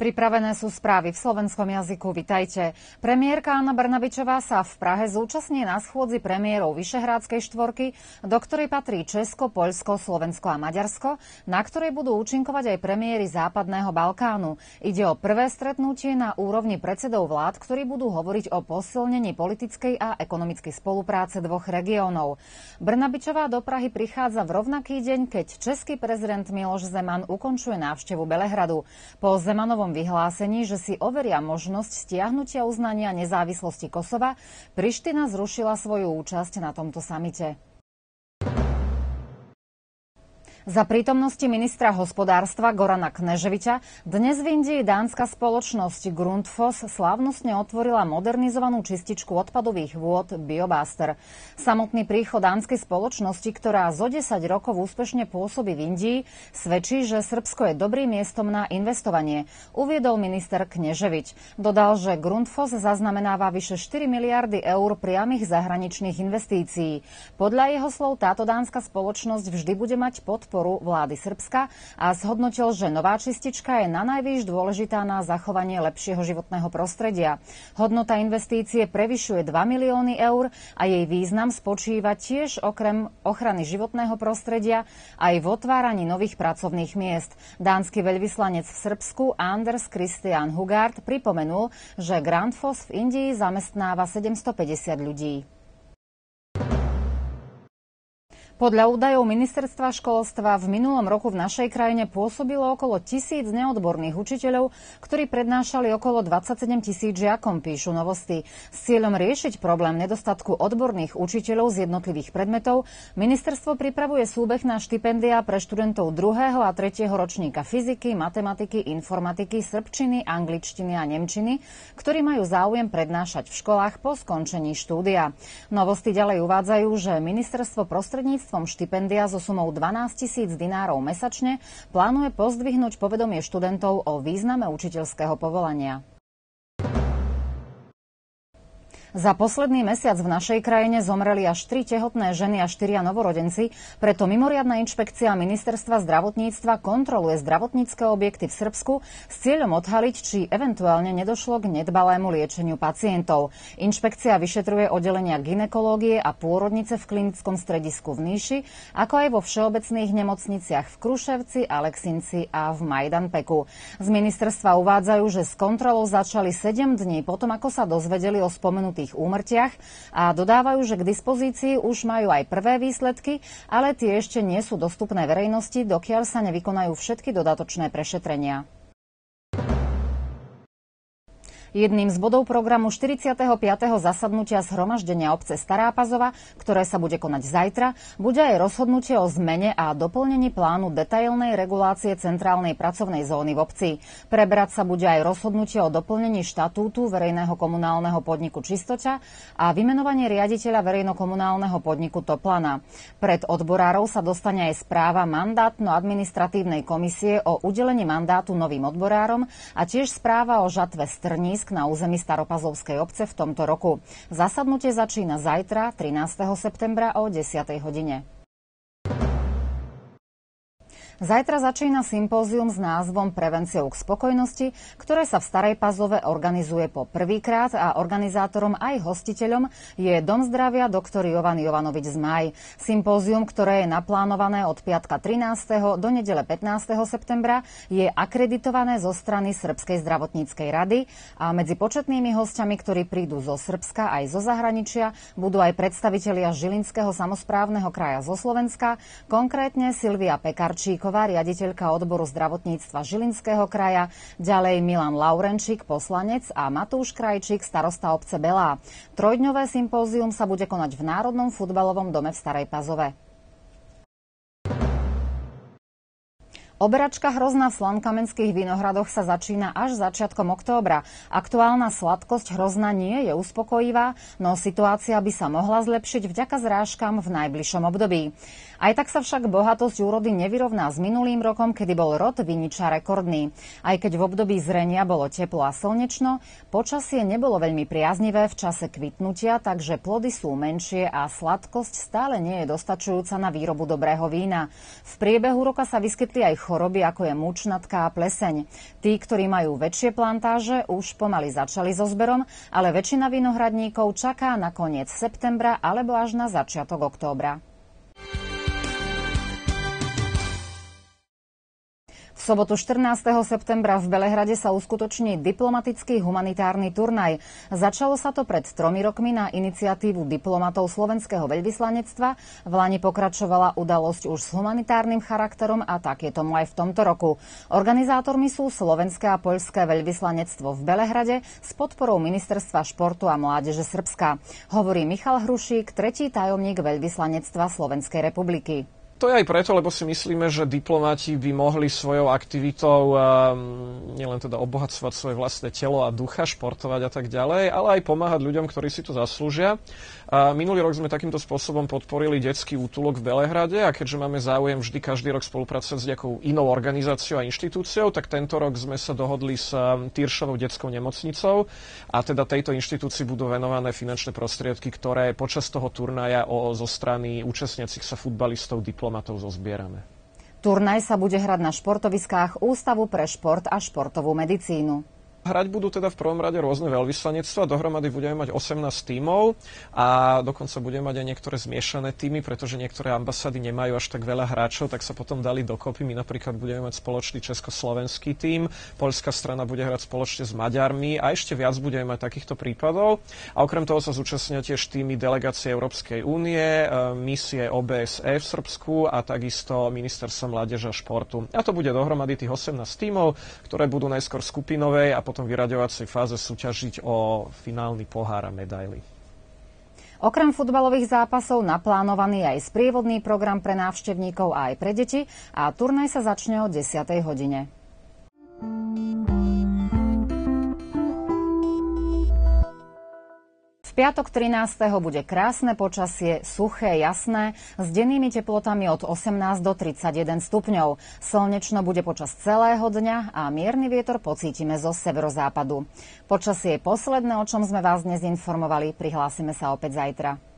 Pripravené sú správy v slovenskom jazyku. Vitajte. Premiérka Anna Brnabičová sa v Prahe zúčastní na schôdzi premiérov Vyšehrádskej štvorky, do ktorej patrí Česko, Poľsko, Slovensko a Maďarsko, na ktorej budú účinkovať aj premiéry Západného Balkánu. Ide o prvé stretnutie na úrovni predsedov vlád, ktorí budú hovoriť o posilnení politickej a ekonomickej spolupráce dvoch regiónov. Brnabičová do Prahy prichádza v rovnaký deň, keď český prezident Miloš Zeman ukončuje návštevu Belehradu. Po Zemanovom svojom vyhlásení, že si overia možnosť stiahnutia uznania nezávislosti Kosova, Priština zrušila svoju účasť na tomto samite. Za prítomnosti ministra hospodárstva Gorana Kneževiča dnes v Indii dánska spoločnosť Grundfos slávnostne otvorila modernizovanú čističku odpadových vôd Biobaster. Samotný príchod dánskej spoločnosti, ktorá zo 10 rokov úspešne pôsobí v Indii, svedčí, že Srbsko je dobrým miestom na investovanie, uviedol minister Kneževič. Dodal, že Grundfos zaznamenáva vyše 4 miliardy eur priamých zahraničných investícií. Podľa jeho slov táto dánska spoločnosť vždy bude mať pod podporu vlády Srbska a zhodnotil, že nová čistička je na najvýš dôležitá na zachovanie lepšieho životného prostredia. Hodnota investície prevyšuje 2 milióny eur a jej význam spočíva tiež okrem ochrany životného prostredia aj v otváraní nových pracovných miest. Dánsky veľvyslanec v Srbsku Anders Christian Hugard pripomenul, že Grand Foss v Indii zamestnáva 750 ľudí. Podľa údajov ministerstva školstva v minulom roku v našej krajine pôsobilo okolo tisíc neodborných učiteľov, ktorí prednášali okolo 27 tisíc žiakom, píšu novosti. S cieľom riešiť problém nedostatku odborných učiteľov z jednotlivých predmetov ministerstvo pripravuje súbeh na štipendia pre študentov 2. a 3. ročníka fyziky, matematiky, informatiky, srbčiny, angličtiny a nemčiny, ktorí majú záujem prednášať v školách po skončení štúdia. Novosti ďalej uvádzajú, že ministerstvo prostredníctvom prostredníctvom štipendia so sumou 12 tisíc dinárov mesačne plánuje pozdvihnúť povedomie študentov o význame učiteľského povolania. Za posledný mesiac v našej krajine zomreli až tri tehotné ženy a štyria novorodenci, preto mimoriadná inšpekcia ministerstva zdravotníctva kontroluje zdravotnícke objekty v Srbsku s cieľom odhaliť, či eventuálne nedošlo k nedbalému liečeniu pacientov. Inšpekcia vyšetruje oddelenia ginekológie a pôrodnice v klinickom stredisku v Níši, ako aj vo všeobecných nemocniciach v Kruševci, Alexinci a v Majdanpeku. Z ministerstva uvádzajú, že s kontrolou začali 7 dní potom, ako sa dozvedeli o spomenutých tých úmrtiach a dodávajú, že k dispozícii už majú aj prvé výsledky, ale tie ešte nie sú dostupné verejnosti, dokiaľ sa nevykonajú všetky dodatočné prešetrenia. Jedným z bodov programu 45. zasadnutia zhromaždenia obce Stará Pazova, ktoré sa bude konať zajtra, bude aj rozhodnutie o zmene a doplnení plánu detailnej regulácie centrálnej pracovnej zóny v obci. Prebrať sa bude aj rozhodnutie o doplnení štatútu verejného komunálneho podniku Čistoťa a vymenovanie riaditeľa verejnokomunálneho podniku Toplana. Pred odborárov sa dostane aj správa mandátno-administratívnej komisie o udelení mandátu novým odborárom a tiež správa o žatve strní sídlisk na území Staropazovskej obce v tomto roku. Zasadnutie začína zajtra, 13. septembra o 10. hodine. Zajtra začína sympózium s názvom Prevenciou k spokojnosti, ktoré sa v Starej Pazove organizuje po prvýkrát a organizátorom aj hostiteľom je Dom zdravia dr. Jovan Jovanovič Maj. Sympózium, ktoré je naplánované od piatka 13. do nedele 15. septembra, je akreditované zo strany Srbskej zdravotníckej rady a medzi početnými hostiami, ktorí prídu zo Srbska aj zo zahraničia, budú aj predstavitelia Žilinského samozprávneho kraja zo Slovenska, konkrétne Silvia Pekarčíková, Ďurčíková, riaditeľka odboru zdravotníctva Žilinského kraja, ďalej Milan Laurenčík, poslanec a Matúš Krajčík, starosta obce Belá. Trojdňové sympózium sa bude konať v Národnom futbalovom dome v Starej Pazove. Oberačka hrozná v slankamenských vinohradoch sa začína až začiatkom októbra. Aktuálna sladkosť hrozna nie je uspokojivá, no situácia by sa mohla zlepšiť vďaka zrážkam v najbližšom období. Aj tak sa však bohatosť úrody nevyrovná s minulým rokom, kedy bol rod viniča rekordný. Aj keď v období zrenia bolo teplo a slnečno, počasie nebolo veľmi priaznivé v čase kvitnutia, takže plody sú menšie a sladkosť stále nie je dostačujúca na výrobu dobrého vína. V priebehu roka sa vyskytli aj choroby, ako je mučnatka a pleseň. Tí, ktorí majú väčšie plantáže, už pomaly začali so zberom, ale väčšina vinohradníkov čaká na koniec septembra alebo až na začiatok októbra. Sobotu 14. septembra v Belehrade sa uskutoční diplomatický humanitárny turnaj. Začalo sa to pred tromi rokmi na iniciatívu diplomatov slovenského veľvyslanectva. V Lani pokračovala udalosť už s humanitárnym charakterom a tak je tomu aj v tomto roku. Organizátormi sú slovenské a poľské veľvyslanectvo v Belehrade s podporou Ministerstva športu a mládeže Srbska. Hovorí Michal Hrušík, tretí tajomník veľvyslanectva Slovenskej republiky. To je aj preto, lebo si myslíme, že diplomati by mohli svojou aktivitou um, nielen teda obohacovať svoje vlastné telo a ducha, športovať a tak ďalej, ale aj pomáhať ľuďom, ktorí si to zaslúžia. A minulý rok sme takýmto spôsobom podporili detský útulok v Belehrade a keďže máme záujem vždy každý rok spolupracovať s nejakou inou organizáciou a inštitúciou, tak tento rok sme sa dohodli s um, Tyršovou detskou nemocnicou a teda tejto inštitúcii budú venované finančné prostriedky, ktoré počas toho turnaja o, zo strany účastniacich sa futbalistov diplomatov diplomatov zozbierame. Turnaj sa bude hrať na športoviskách Ústavu pre šport a športovú medicínu. Hrať budú teda v prvom rade rôzne veľvyslanectva, dohromady budeme mať 18 tímov a dokonca budeme mať aj niektoré zmiešané týmy, pretože niektoré ambasády nemajú až tak veľa hráčov, tak sa potom dali dokopy. My napríklad budeme mať spoločný československý tím, poľská strana bude hrať spoločne s Maďarmi a ešte viac budeme mať takýchto prípadov. A okrem toho sa zúčastnia tiež týmy delegácie Európskej únie, e, misie OBSE v Srbsku a takisto ministerstva mládeže a športu. A to bude dohromady tých 18 tímov, ktoré budú najskôr skupinové a potom v vyraďovacej fáze súťažiť o finálny pohár a medaily. Okrem futbalových zápasov naplánovaný aj sprievodný program pre návštevníkov a aj pre deti a turnaj sa začne o 10. hodine. Piatok 13. bude krásne počasie, suché, jasné, s dennými teplotami od 18 do 31 stupňov. Slnečno bude počas celého dňa a mierny vietor pocítime zo severozápadu. Počasie je posledné, o čom sme vás dnes informovali. Prihlásime sa opäť zajtra.